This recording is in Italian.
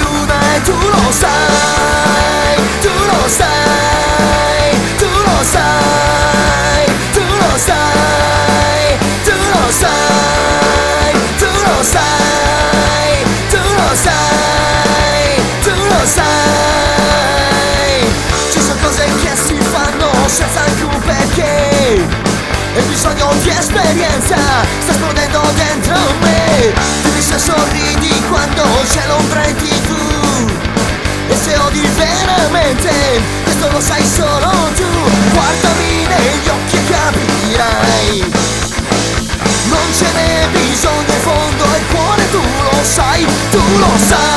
È una e tu lo sai, tu lo sai, tu lo sai, tu lo sai, tu lo sai, tu lo sai, tu lo sai, tu lo sai. Ci sono cose che si fanno senza anche un perché. E bisogno di esperienza sta esplodendo dentro me se sorridi quando c'è l'ombra in odi veramente, questo lo sai solo tu. Guardami negli occhi e capirai. Non ce n'è bisogno in fondo, il cuore tu lo sai, tu lo sai